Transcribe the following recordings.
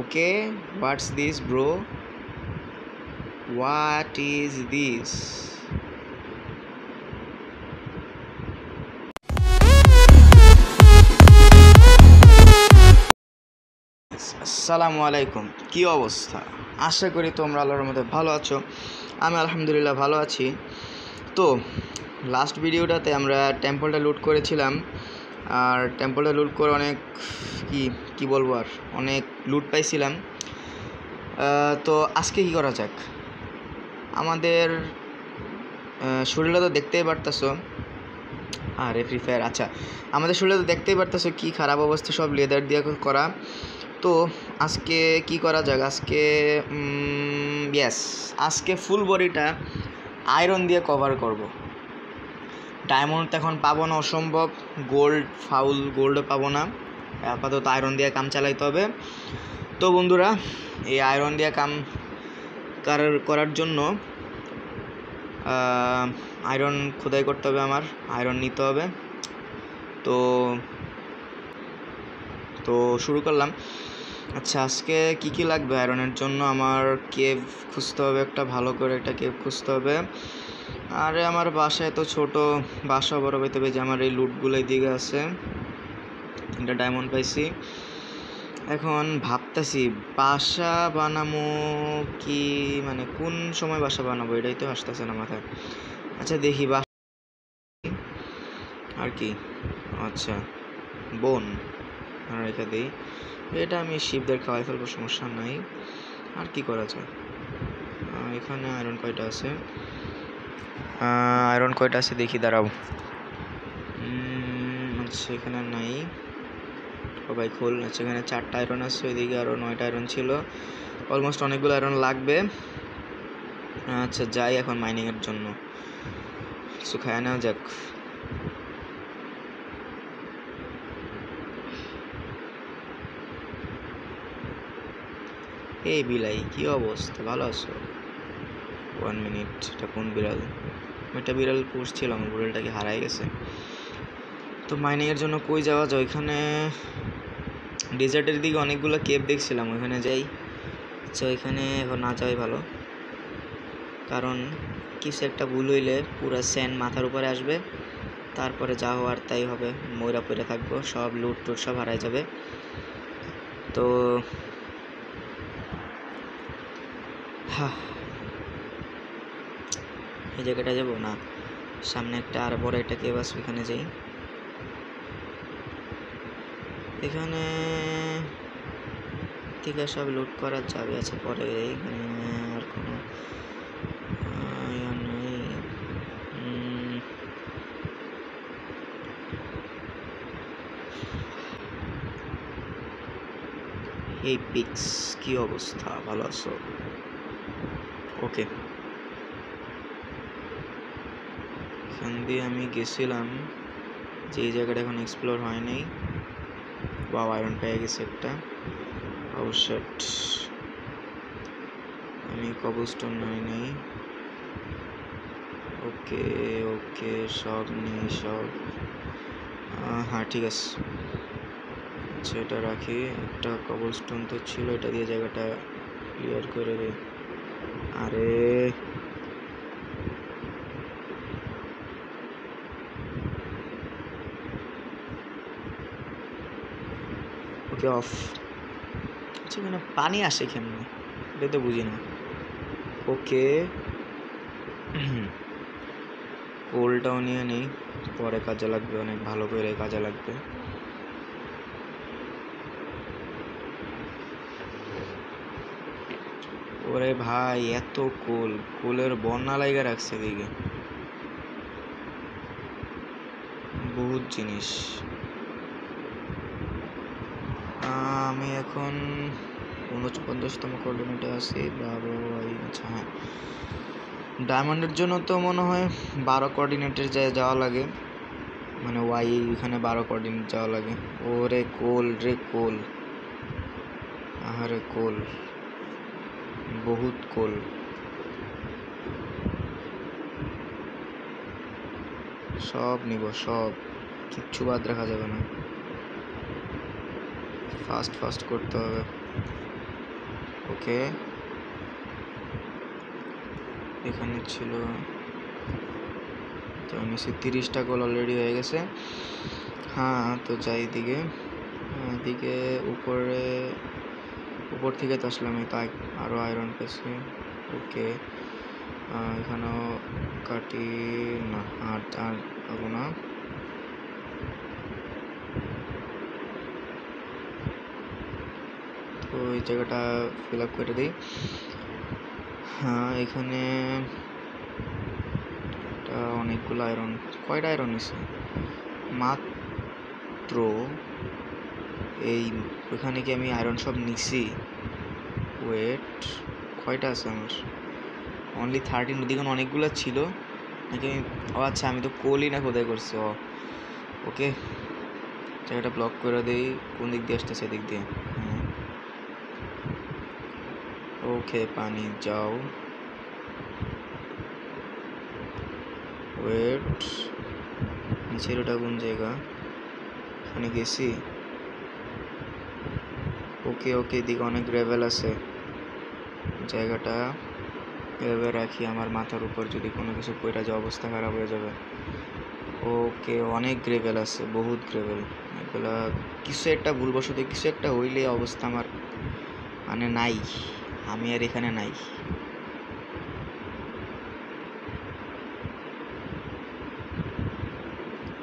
Okay, what's this, bro? What is this? আসসালামু আলাইকুম কি অবস্থা? আশা করি তোমরা আল্লাহর মধ্যে ভালো আছো। আমি আলহামদুলিল্লাহ ভালো আছি। তো লাস্ট ভিডিওটাতে আমরা টেম্পলটা লুট করেছিলাম। আর টেম্পলটা লুট করে অনেক কি কি বলব আর, অনেক লুট পাইছিলাম। তো আজকে কি করা যাক? আমাদের শরীরটা তো দেখতেই পারতেছো। আরে ফ্রি ফায়ার আচ্ছা আমাদের শরীরে তো দেখতেই পারতেছো কি খারাপ অবস্থা, সব লেদার দিয়ে করা। তো আজকে কি করা যাক? আজকে ইয়েস আজকে ফুল বডিটা আয়রন দিয়ে কভার করব। ডায়মন্ড তো এখন পাবো না অসম্ভব। গোল্ড ফাউল, গোল্ডও পাবো না। আপাতত আয়রন দিয়ে কাম চালাইতে হবে। তো বন্ধুরা, এই আয়রন দিয়ে কাম করার করার জন্য আয়রন খোদাই করতে হবে আমার। আয়রন নিতে হবে। তো তো শুরু করলাম। আচ্ছা আজকে কি কি লাগবে আয়রনের জন্য? আমার কেভ খুঁজতে হবে একটা, ভালো করে একটা কেভ খুঁজতে হবে। আরে আমার বাসায় তো ছোট, বাসা বড় পেতে হবে যে আমার এই লুটগুলো এদিকে আছে, একটা ডায়মন্ড পাইছি। এখন ভাবতেছি বাসা বানাবো কি মানে কোন সময় বাসা বানাবো, এটাই তো আসতেছে না মাথায়। আচ্ছা দেখি বাসা আর কি? আচ্ছা বোন। রেখে দিই। এটা আমি শিবদের খাওয়াই ফেলব, সমস্যা নাই। আর কি করা যায়? এখানে আয়রন কয়টা আছে? আয়রন কয়টা আছে, দেখি দাঁড়াও। আচ্ছা এখানে নাই। ভাই খোল আচ্ছা এখানে চারটা আয়রন আছে, ওইদিকে আরও নয়টা আয়রন ছিল। অলমোস্ট অনেকগুলো আয়রন লাগবে। আচ্ছা যাই এখন মাইনিংয়ের জন্য। কিছু খায় নেওয়া যাক। এই বিলাই, কি অবস্থা? ভালো আছো? ওয়ান মিনিট এটা কোন বিড়াল? একটা বিড়াল পুষছিলাম বিড়ালটাকে হারাই গেছে। তো মাইনিংয়ের জন্য কই যাওয়া যায়? ওইখানে ডেজার্টের দিকে অনেকগুলো কেপ দেখছিলাম, ওইখানে যাই। আচ্ছা ওইখানে এখন না যাওয়াই ভালো। কারণ কিছু একটা ভুল হইলে পুরো স্যান্ড মাথার উপরে আসবে, তারপরে যা হওয়ার তাই হবে। ময়রা পড়ে থাকব, সব লুট টুট সব হারাই যাবে। তো, হা এই জায়গাটা যাব? না। সামনে একটা আর বড় একটা কেব আছে, ওইখানে যাই। এখানে থেকে সব লুট করা যাবে আছে পরে, এখানে আর কোনো এই পিক্স, কি অবস্থা? ভালো আছো? ওকে। এখান দিয়ে আমি গেছিলাম, যে এই জায়গাটা এখন এক্সপ্লোর হয় নাই। বা আয়রন পেয়ে গেছে একটা। অবশ্যই আমি কবলস্টোন নাই নাই। ওকে ওকে, সব নেই সব। হ্যাঁ ঠিক আছে। আচ্ছা এটা রাখি। একটা কবলস্টোন তো ছিল, এটা দিয়ে জায়গাটা ক্লিয়ার করে দে। আরে! Okay off. আচ্ছা এখানে পানি আসে কেমনে? এটা তো বুঝি না। ওকে। কোলটাও নিয়ে নেই। পরে কাজে লাগবে, অনেক ভালো করে কাজে লাগবে। ওরে ভাই, এত কোল। কোলের বন্যা লাইগা রাখছে দিকে বহুত জিনিস। আমি এখন উনপঞ্চাশতম কোঅর্ডিনেটে আছি বারো আচ্ছা হ্যাঁ। ডায়মন্ডের জন্য তো মনে হয় বারো কোঅর্ডিনেটে যায় যাওয়া লাগে। মানে ওয়াই এখানে বারো কোঅর্ডিনেট যাওয়া লাগে। ওরে কোল রে কোল। আহারে কোল। বহুত কোল। সব নিব, সব। কিচ্ছু বাদ রাখা যাবে না। ফাস্ট ফাস্ট করতে হবে। ওকে। এখানে ছিল, তো নিচে তিরিশটা গোল অলরেডি হয়ে গেছে। হ্যাঁ তো যাই দিকে এদিকে উপরে, উপর থেকে তো আসলাম এই তো আরও আয়রন পেয়েছি। ওকে। এখানেও কাটি, না, আর আর না। তো এই জায়গাটা ফিল আপ করে দিই। হ্যাঁ এখানে অনেকগুলো আয়রন কয়টা আয়রন নিছে? মাত্র এই, ওখানে কি আমি আয়রন সব নিছি? ওয়েট কয়টা আছে আমার? অনলি থার্টিন ওদিকে অনেকগুলো ছিল। নাকি আমি, ও আচ্ছা আমি তো কোলই না কোথায় করছি, ও। ওকে জায়গাটা ব্লক করে দিই, কোন দিক দিয়ে আসতেছে দিক দিয়ে। ওকে পানি যাও ওয়েট নিচের ওটা কোন জায়গা? ওখানে গেছি। ওকে ওকে এদিকে অনেক গ্রেভেল আছে। জায়গাটা এভাবে রাখি, আমার মাথার উপর যদি কোনো কিছু পড়ে যায় অবস্থা খারাপ হয়ে যাবে। ওকে অনেক গ্রেভেল আছে, বহুত গ্রেভেল এগুলা কিছু একটা ভুলবশত, কিছু একটা হইলে অবস্থা আমার মানে নাই। আমি আর এখানে নাই।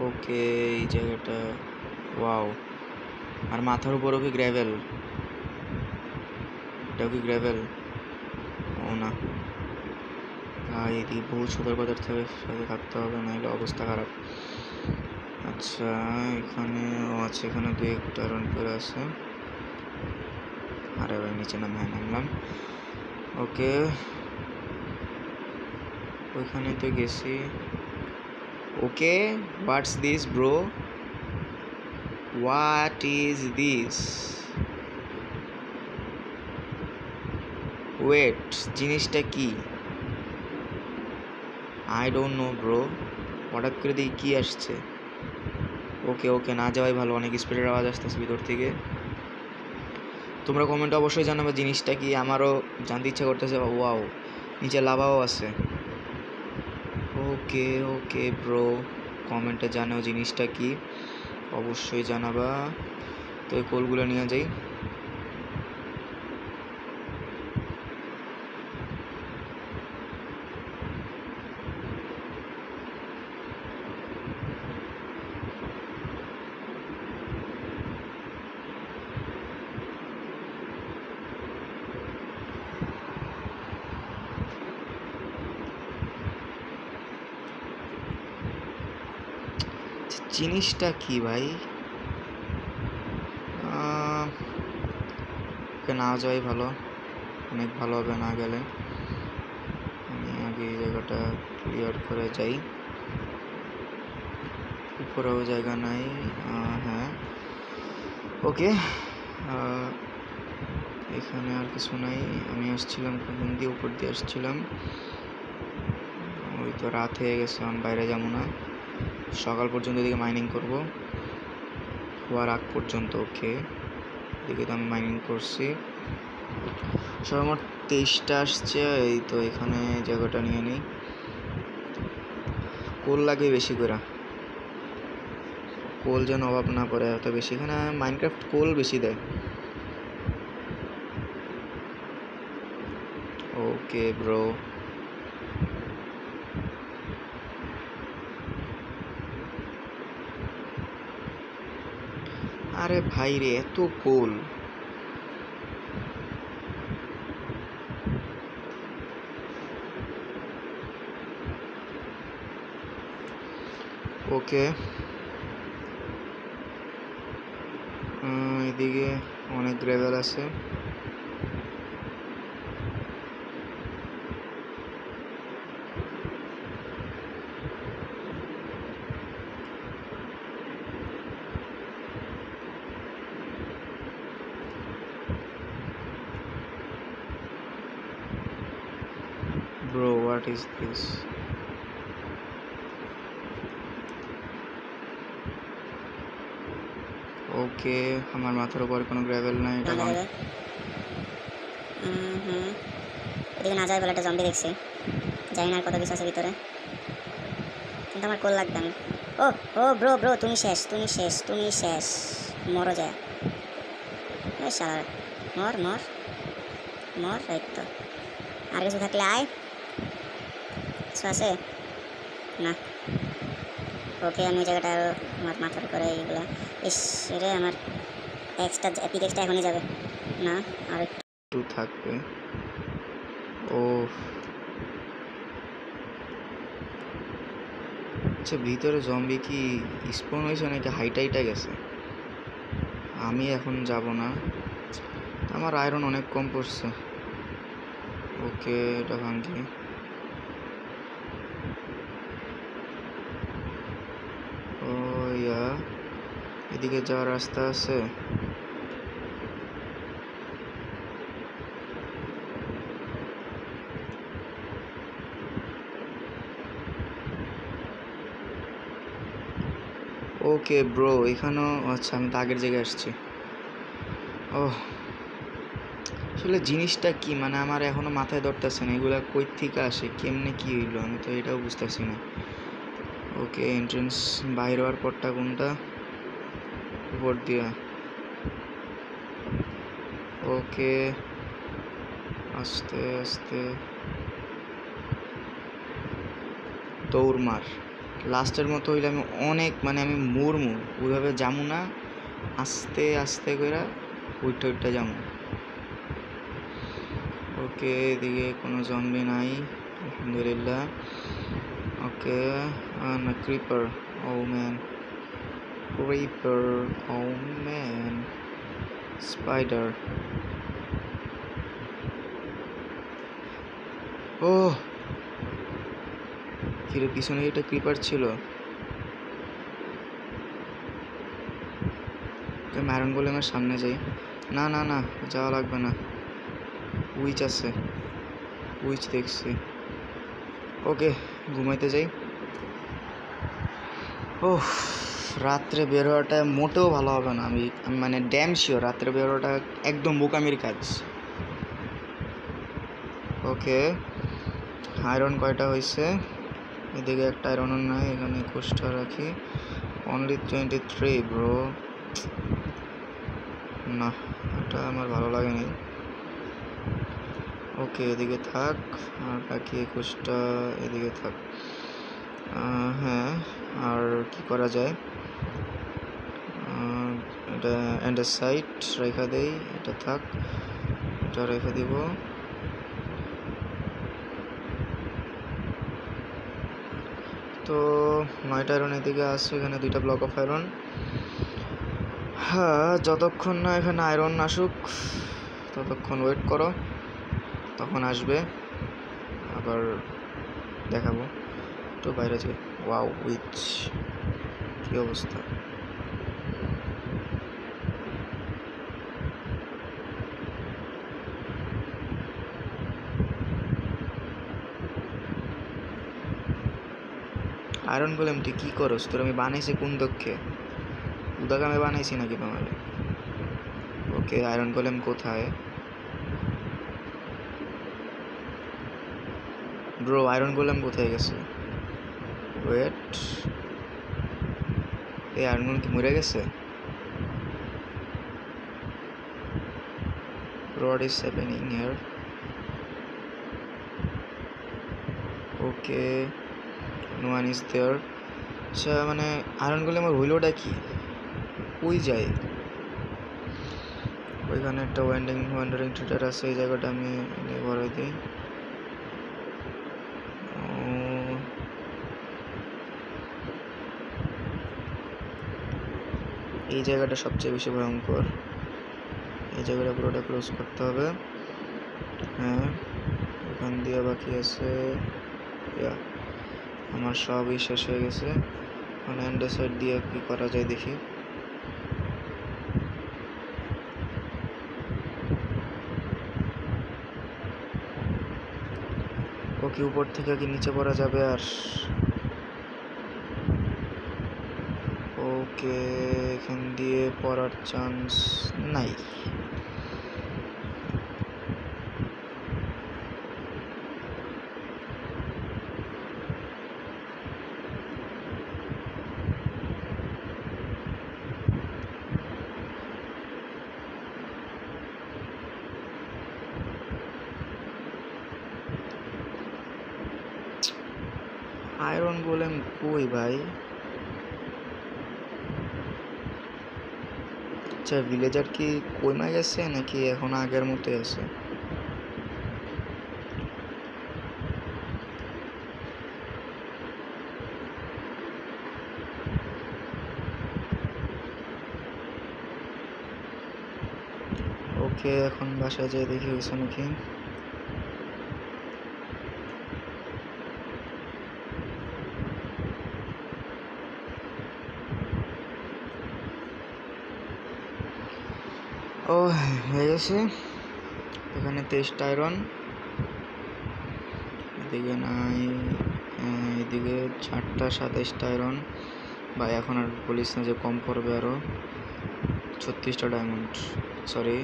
ওকে, এই জায়গাটা, ওয়াও। আর মাথার উপরও কি গ্র্যাভেল এটাও কি গ্র্যাভেল ও না। ভাই, এদিকে বহু সতর্কতার থেকে সাথে থাকতে হবে, নাহলে অবস্থা খারাপ। আচ্ছা এখানে ও আছে, এখানে দু একটা রান করে আছে। আরে ভাই নিচে নাম হ্যাঁ নামলাম। ওকে। ওইখানে তো গেছি। Okay, what's this bro? What is this? Wait, জিনিসটা কি? I don't know bro. হঠাৎ করে দেখি কী আসছে। ওকে ওকে, না যাওয়াই ভালো। অনেক স্পিডের আওয়াজ আসতেছে ভিতর থেকে। তোমরা কমেন্টে অবশ্যই জানাবে জিনিসটা কি আমারও জানতে ইচ্ছা করতেছে ওয়াও নিচে লাভাও আছে। ওকে ওকে ব্রো কমেন্টে জানাও জিনিসটা কি, অবশ্যই জানাবা। তো এই কোলগুলো নিয়ে যাই। জিনিসটা কি ভাই? না যাওয়াই ভালো। অনেক ভালো হবে না গেলে। আমি আগে এই জায়গাটা ক্লিয়ার করে যাই। উপরেও জায়গা নাই। হ্যাঁ। ওকে। এখানে আর কিছু নাই। আমি আসছিলাম কোন দিয়ে উপর দিয়ে আসছিলাম। ওই তো রাত হয়ে গেছে, আমি বাইরে যাব না। সকাল পর্যন্ত এদিকে মাইনিং করব। হওয়ার আগ পর্যন্ত, ওকে। এদিকে তো আমি মাইনিং করছি। সর্বমোট তেইশটা আসছে, এই তো এখানে জায়গাটা নিয়ে নিই। কোল লাগে বেশি করে। কোল যেন অভাব না পড়ে, এত বেশি। এখানে মাইনক্রাফট কোল বেশি দেয়। ওকে ব্রো আরে ভাই রে এত কোল ওকে। এদিকে অনেক গ্রেভেল আছে bro what is this ওকে আমার মাথার উপর কোনো গ্র্যাভেল নাই এটা হুম হুম এদিকে না যায় বলে একটা জম্বি দেখছি। জানি না কত কিছু আছে ভিতরে। কিন্তু আমার কোল লাগবে আমি ও ও ব্রো ব্রো তুমি শেষ তুমি শেষ তুমি শেষ। মরো যায় এই শালা। মর মর। মর এই তো। আর কিছু থাকলে আয়। কিছু আছে? না। ওকে আমি জায়গাটা আরও আমার মাথার উপরে এইগুলো। ইস রে আমার এক্সট্রা এপিক এক্সট্রা এখনই যাবে। না, আর একটু। থাকবে। ও আচ্ছা ভিতরে জম্বি কি স্পন হয়েছে নাকি হাইটাইটা গেছে? আমি এখন যাব না। আমার আয়রন অনেক কম পড়ছে। ওকে, এটা ভাঙ্গি ইয়া এদিকে যাওয়ার রাস্তা আছে ওকে ব্রো এখানেও আচ্ছা আমি তো আগের জায়গায় আসছি। ও আসলে জিনিসটা কি? মানে আমার এখনও মাথায় ধরতেছে না। এগুলা কই থেকে আসে? কেমনে কি হইল? আমি তো এটাও বুঝতেছি না। ওকে এন্ট্রেন্স বাইর হওয়ার পরটা কোনটা? উপর দিয়া। ওকে, আস্তে আস্তে। দৌড় মার। লাস্টের মতো হইলে আমি অনেক মানে আমি মরমু ওইভাবে যামু না। আস্তে আস্তে করে উইটা উইটা যামু। ওকে, এদিকে কোনো জম্বি নাই, আলহামদুলিল্লাহ। ওকে না ক্রিপার ও ম্যান ক্রিপার ও ম্যান স্পাইডার ও কিরে, পিছনে এটা ক্রিপার ছিল। ম্যারন বলে আমার সামনে যাই। না না না, যাওয়া লাগবে না। উইচ আছে। উইচ দেখছি। ওকে ঘুমাইতে যাই। ও রাত্রে বের হওয়াটা মোটেও ভালো হবে না। আমি মানে ড্যাম শিওর রাত্রে বের হওয়াটা একদম বোকামির কাজ। ওকে আয়রন কয়টা হয়েছে এদিকে একটা আয়রন নাই, এখানে একুশটা রাখি। অনলি টোয়েন্টি থ্রি ব্রো না, এটা আমার ভালো লাগে লাগেনি। ওকে, এদিকে থাক। আর বাকি একুশটা এদিকে থাক। হ্যাঁ। আর কি করা যায়? এটা এন্ডার সাইড রেখা দেই, এটা থাক, এটা রেখে দিব। তো নয়টা আয়রন এদিকে আছে এখানে দুইটা ব্লক অফ আয়রন হ্যাঁ যতক্ষণ না এখানে আয়রন আসুক, ততক্ষণ ওয়েট করো, তখন আসবে। আবার দেখাবো তো বাইরে যে ওয়াও উইচ কী অবস্থা? আয়রন গোলেম তুই কী করস? তোর আমি বানাইছি কোন দক্ষে? উদাগামে বানাইছি নাকি তোমার? ওকে আয়রন গোলেম কোথায়? ব্রো আয়রন গোলেম কোথায় গেছে? ওয়েট এই আয়রন কি মরে গেছে? What is happening here. Okay no one is there আচ্ছা মানে আয়রন গোলেম আমার হইলোটা কি? ওই যায়? ওইখানে একটা ওয়ান্ডিং ওয়ান্ডারিং থিয়েটার আছে, এই জায়গাটা আমি ভরাই দিই। এই জায়গাটা সবচেয়ে বেশি ভয়ঙ্কর। এই জায়গাটা পুরোটা ক্লোজ করতে হবে। হ্যাঁ এখান দিয়ে বাকি আছে। আমার সবই শেষ হয়ে গেছে। মানে অ্যান্ডে সাইড দিয়ে কি করা যায় দেখি। ও কি উপর থেকে কি নিচে পড়া যাবে আর? ওকে। এখান দিয়ে পড়ার চান্স নাই। আয়রন গোলেম কই ভাই? আচ্ছা ভিলেজার কি কমে গেছে নাকি এখন আগের মতোই আছে? ওকে এখন বাসায় যেয়ে দেখি হয়েছে নাকি। ও, হয়ে গেছে। এখানে তেইশটা আয়রন এদিকে নাই এদিকে চারটা, সাতাইশটা আয়রন বা এখন আর বলিস না যে কম পড়বে আরও ছত্রিশটা ডায়মন্ড সরি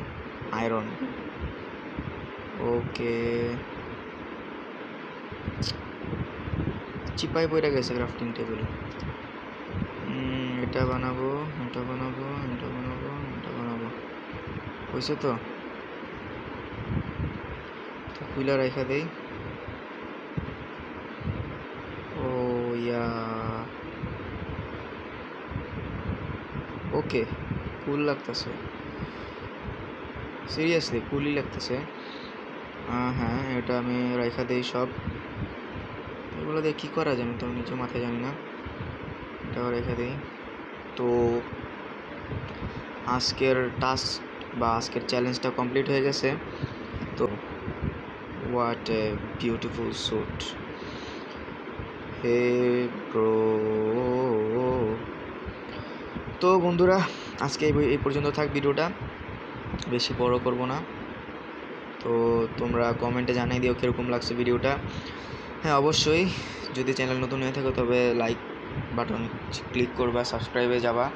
আয়রন ওকে। চিপাই পড়ে গেছে ক্রাফটিং টেবিল এটা বানাবো এটা বানাবো, এটা হয়েছে তো। খুইলা রেখা দেই। ও, ইয়া। ওকে, কুল লাগতেছে। সিরিয়াসলি, কুলই লাগতেছে। হ্যাঁ এটা আমি রেখা দেই সব। এগুলো দিয়ে কী করা যায় আমি তো নিজে মাথায় জানি না। এটাও রেখে দিই। তো, আজকের টাস্ক বা আজকের চ্যালেঞ্জটা কমপ্লিট হয়ে গেছে। তো what a beautiful suit hey bro. তো বন্ধুরা, আজকে এই পর্যন্ত থাক ভিডিওটা। বেশি বড় করব না। তো তোমরা কমেন্টে জানিয়ে দিও কীরকম লাগছে ভিডিওটা। হ্যাঁ অবশ্যই। যদি চ্যানেল নতুন হয়ে থাকে, তবে লাইক বাটন ক্লিক করবা সাবস্ক্রাইবে যাবা।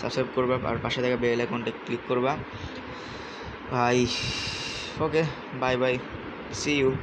সাবস্ক্রাইব করবা, আর পাশে থাকা বেল আইকনটা ক্লিক করবা। Bye. Okay. Bye bye. See you.